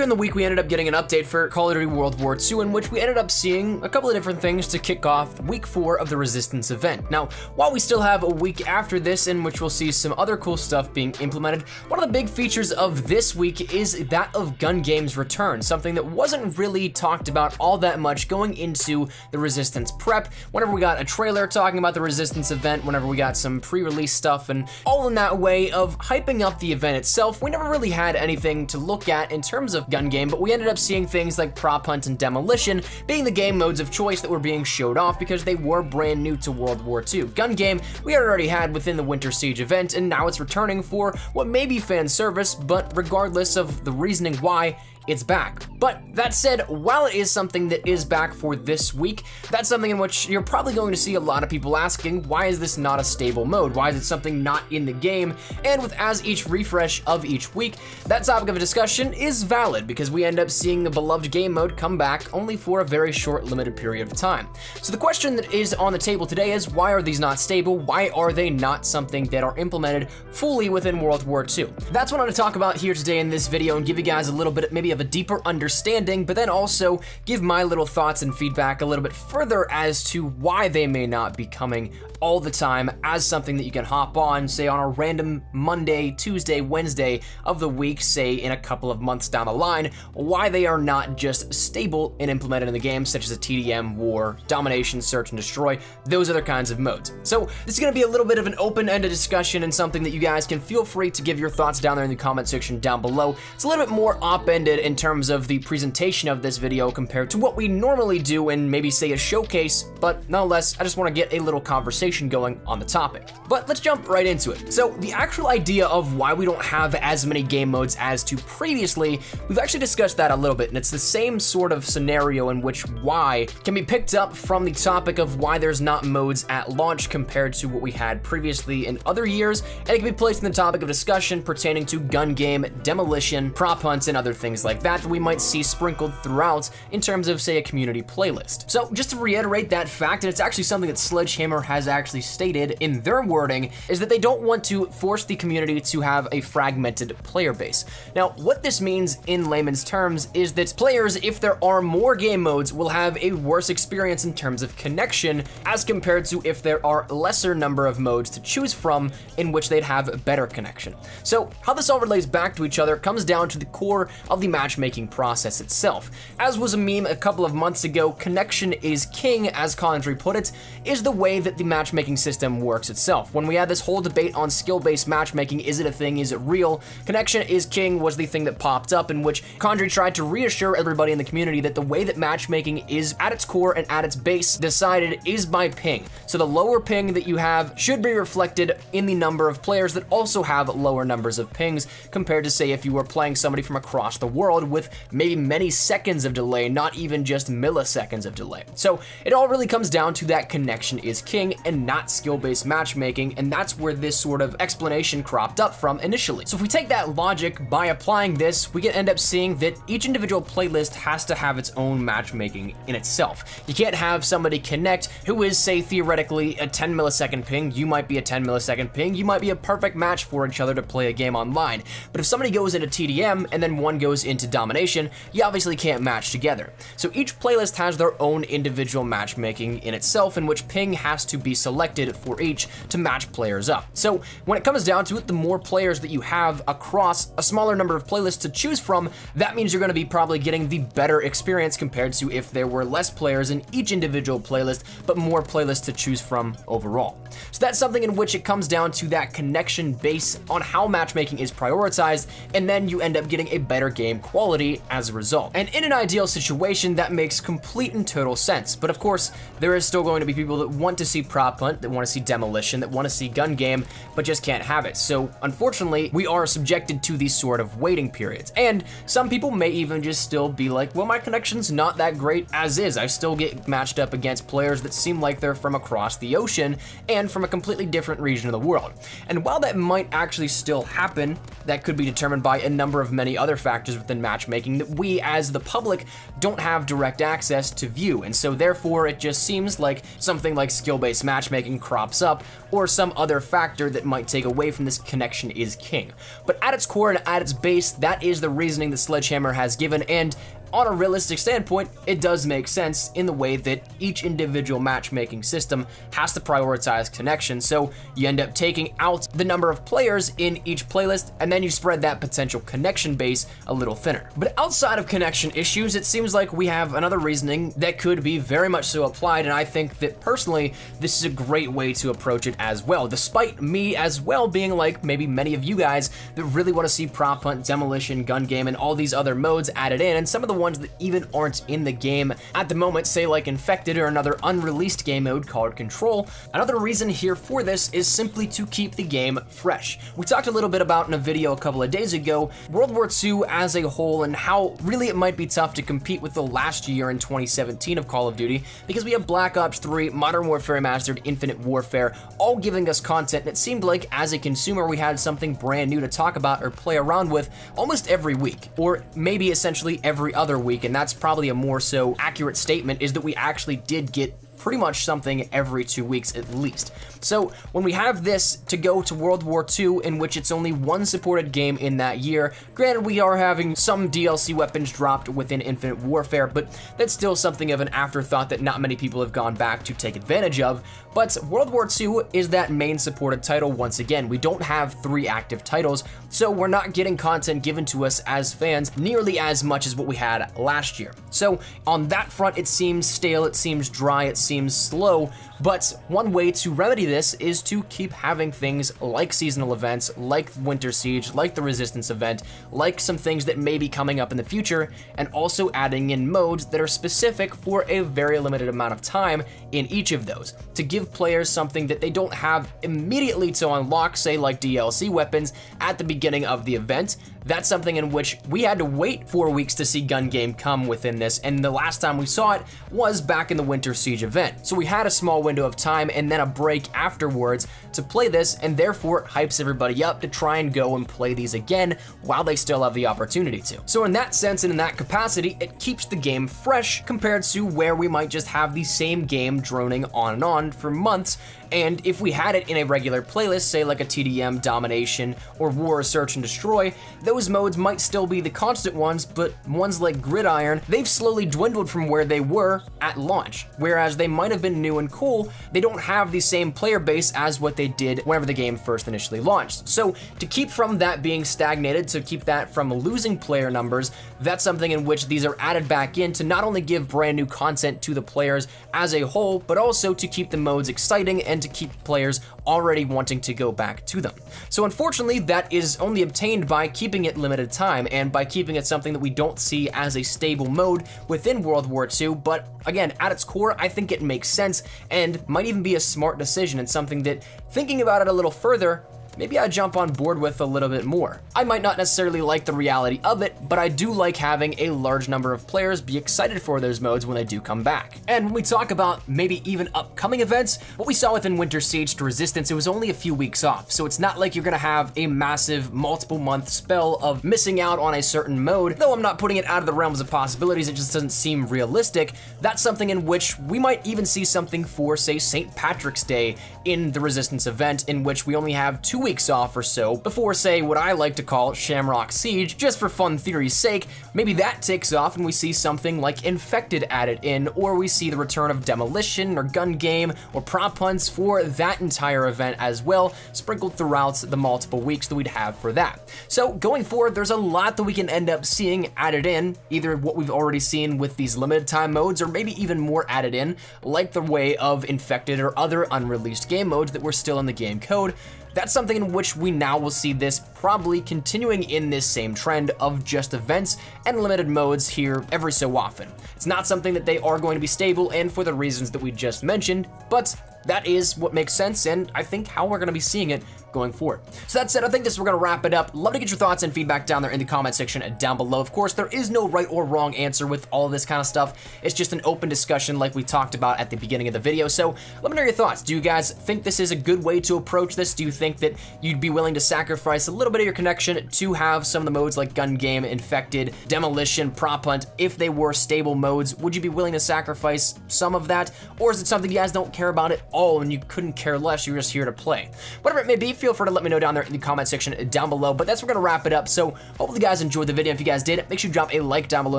Earlier in the week, we ended up getting an update for Call of Duty World War II, in which we ended up seeing a couple of different things to kick off week four of the Resistance event. Now, while we still have a week after this in which we'll see some other cool stuff being implemented, one of the big features of this week is that of Gun Game's return, something that wasn't really talked about all that much going into the Resistance prep. Whenever we got a trailer talking about the Resistance event, whenever we got some pre-release stuff, and all in that way of hyping up the event itself, we never really had anything to look at in terms of gun game, but we ended up seeing things like prop hunt and demolition being the game modes of choice that were being showed off because they were brand new to World War II. Gun game we had already had within the Winter Siege event, and now it's returning for what may be fan service, but regardless of the reasoning why, it's back. But that said, while it is something that is back for this week, that's something in which you're probably going to see a lot of people asking, why is this not a stable mode? Why is it something not in the game? And with as each refresh of each week, that topic of discussion is valid because we end up seeing the beloved game mode come back only for a very short limited period of time. So the question that is on the table today is why are these not stable? Why are they not something that are implemented fully within World War II? That's what I'm gonna talk about here today in this video and give you guys a little bit of maybe of a deeper understanding, but then also give my little thoughts and feedback a little bit further as to why they may not be coming all the time as something that you can hop on, say on a random Monday, Tuesday, Wednesday of the week, say in a couple of months down the line, why they are not just stable and implemented in the game, such as a TDM, War, Domination, Search and Destroy, those other kinds of modes. So this is gonna be a little bit of an open-ended discussion and something that you guys can feel free to give your thoughts down there in the comment section down below. It's a little bit more op-ended in terms of the presentation of this video compared to what we normally do in maybe say a showcase, but nonetheless, I just wanna get a little conversation going on the topic. But let's jump right into it. So the actual idea of why we don't have as many game modes as to previously, we've actually discussed that a little bit, and it's the same sort of scenario in which why can be picked up from the topic of why there's not modes at launch compared to what we had previously in other years, and it can be placed in the topic of discussion pertaining to gun game, demolition, prop hunts, and other things like that that we might see sprinkled throughout in terms of, say, a community playlist. So just to reiterate that fact, and it's actually something that Sledgehammer has actually stated in their wording is that they don't want to force the community to have a fragmented player base. Now, what this means in layman's terms is that players, if there are more game modes, will have a worse experience in terms of connection as compared to if there are lesser number of modes to choose from in which they'd have better connection. So how this all relates back to each other comes down to the core of the matchmaking process itself. As was a meme a couple of months ago, connection is king, as Condrey put it, is the way that the matchmaking system works itself. When we had this whole debate on skill-based matchmaking, is it a thing, is it real? Connection is king was the thing that popped up in which Condrey tried to reassure everybody in the community that the way that matchmaking is at its core and at its base decided is by ping. So the lower ping that you have should be reflected in the number of players that also have lower numbers of pings compared to say if you were playing somebody from across the world with maybe many seconds of delay, not even just milliseconds of delay. So it all really comes down to that connection is king and not skill-based matchmaking, and that's where this sort of explanation cropped up from initially. So if we take that logic, by applying this, we can end up seeing that each individual playlist has to have its own matchmaking in itself. You can't have somebody connect who is, say, theoretically a 10 millisecond ping, you might be a 10 millisecond ping, you might be a perfect match for each other to play a game online. But if somebody goes into TDM and then one goes into domination, you obviously can't match together. So each playlist has their own individual matchmaking in itself in which ping has to be selected selected for each to match players up. So when it comes down to it, the more players that you have across a smaller number of playlists to choose from, that means you're gonna be probably getting the better experience compared to if there were less players in each individual playlist, but more playlists to choose from overall. So that's something in which it comes down to that connection base on how matchmaking is prioritized, and then you end up getting a better game quality as a result. And in an ideal situation, that makes complete and total sense. But of course, there is still going to be people that want to see prop hunt, that want to see demolition, that want to see gun game, but just can't have it. So unfortunately, we are subjected to these sort of waiting periods. And some people may even just still be like, well, my connection's not that great as is. I still get matched up against players that seem like they're from across the ocean and from a completely different region of the world. And while that might actually still happen, that could be determined by a number of many other factors within in matchmaking that we as the public don't have direct access to view, and so therefore it just seems like something like skill-based matchmaking crops up, or some other factor that might take away from this connection is king. But at its core and at its base, that is the reasoning that Sledgehammer has given, and on a realistic standpoint, it does make sense in the way that each individual matchmaking system has to prioritize connection, so you end up taking out the number of players in each playlist, and then you spread that potential connection base a little thinner. But outside of connection issues, it seems like we have another reasoning that could be very much so applied, and I think that personally, this is a great way to approach it as well, despite me as well being like maybe many of you guys that really want to see prop hunt, demolition, gun game, and all these other modes added in, and some of the ones that even aren't in the game at the moment, say like Infected or another unreleased game mode called Control. Another reason here for this is simply to keep the game fresh. We talked a little bit about in a video a couple of days ago, World War II as a whole and how really it might be tough to compete with the last year in 2017 of Call of Duty because we have Black Ops 3, Modern Warfare Remastered, Infinite Warfare, all giving us content and it seemed like as a consumer we had something brand new to talk about or play around with almost every week, or maybe essentially every other week, and that's probably a more so accurate statement is that we actually did get pretty much something every two weeks at least. So when we have this to go to World War II, in which it's only one supported game in that year, granted we are having some DLC weapons dropped within Infinite Warfare, but that's still something of an afterthought that not many people have gone back to take advantage of. But World War II is that main supported title once again. We don't have three active titles, so we're not getting content given to us as fans nearly as much as what we had last year. So on that front, it seems stale, it seems dry, it slow, but one way to remedy this is to keep having things like seasonal events, like Winter Siege, like the Resistance event, like some things that may be coming up in the future, and also adding in modes that are specific for a very limited amount of time in each of those, to give players something that they don't have immediately to unlock, say like DLC weapons, at the beginning of the event, that's something in which we had to wait four weeks to see Gun Game come within this, and the last time we saw it was back in the Winter Siege event. So we had a small window of time and then a break afterwards to play this, and therefore it hypes everybody up to try and go and play these again while they still have the opportunity to. So in that sense and in that capacity, it keeps the game fresh compared to where we might just have the same game droning on and on for months and if we had it in a regular playlist, say like a TDM, Domination, or War, Search and Destroy, those modes might still be the constant ones, but ones like Gridiron, they've slowly dwindled from where they were at launch. Whereas they might have been new and cool, they don't have the same player base as what they did whenever the game first initially launched. So to keep from that being stagnated, to keep that from losing player numbers, that's something in which these are added back in to not only give brand new content to the players as a whole, but also to keep the modes exciting and to keep players already wanting to go back to them. So unfortunately, that is only obtained by keeping it limited time and by keeping it something that we don't see as a stable mode within World War II, but again, at its core, I think it makes sense and might even be a smart decision and something that, thinking about it a little further, maybe I jump on board with a little bit more. I might not necessarily like the reality of it, but I do like having a large number of players be excited for those modes when they do come back. And when we talk about maybe even upcoming events, what we saw within Winter Siege to Resistance, it was only a few weeks off, so it's not like you're gonna have a massive multiple month spell of missing out on a certain mode, though I'm not putting it out of the realms of possibilities, it just doesn't seem realistic. That's something in which we might even see something for, say, St. Patrick's Day in the Resistance event, in which we only have two weeks off or so before, say, what I like to call Shamrock Siege, just for fun theory's sake. Maybe that takes off and we see something like Infected added in, or we see the return of Demolition or Gun Game or Prop Hunts for that entire event as well, sprinkled throughout the multiple weeks that we'd have for that. So going forward, there's a lot that we can end up seeing added in, either what we've already seen with these limited time modes, or maybe even more added in, like the way of Infected or other unreleased game modes that were still in the game code, that's something in which we now will see this probably continuing in this same trend of just events and limited modes here every so often. It's not something that they are going to be stable and for the reasons that we just mentioned, but that is what makes sense and I think how we're going to be seeing it going forward. So that said, I think this we're gonna wrap it up. Love to get your thoughts and feedback down there in the comment section down below. Of course, there is no right or wrong answer with all this kind of stuff. It's just an open discussion like we talked about at the beginning of the video. So let me know your thoughts. Do you guys think this is a good way to approach this? Do you think that you'd be willing to sacrifice a little bit of your connection to have some of the modes like gun game, infected, demolition, prop hunt, if they were stable modes? Would you be willing to sacrifice some of that? Or is it something you guys don't care about at all and you couldn't care less, you're just here to play? Whatever it may be, feel free to let me know down there in the comment section down below. But that's we're gonna wrap it up. So hopefully you guys enjoyed the video. If you guys did, make sure you drop a like down below.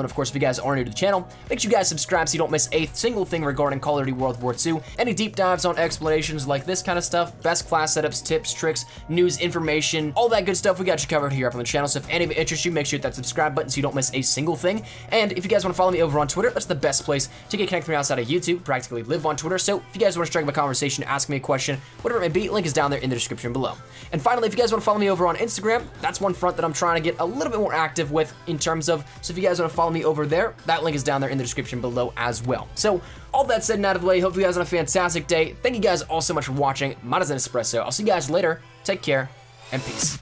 And of course, if you guys are new to the channel, make sure you guys subscribe so you don't miss a single thing regarding Call of Duty World War II. Any deep dives on explanations like this kind of stuff, best class setups, tips, tricks, news, information, all that good stuff, we got you covered here up on the channel. So if any of it interests you, make sure you hit that subscribe button so you don't miss a single thing. And if you guys want to follow me over on Twitter, that's the best place to get connected with me outside of YouTube. Practically live on Twitter. So if you guys want to strike up a conversation, ask me a question, whatever it may be, link is down there in the description below. And finally, if you guys want to follow me over on Instagram, that's one front that I'm trying to get a little bit more active with in terms of, so if you guys want to follow me over there, that link is down there in the description below as well. So all that said and out of the way, hope you guys have a fantastic day. Thank you guys all so much for watching. Mine is an espresso. I'll see you guys later. Take care and peace.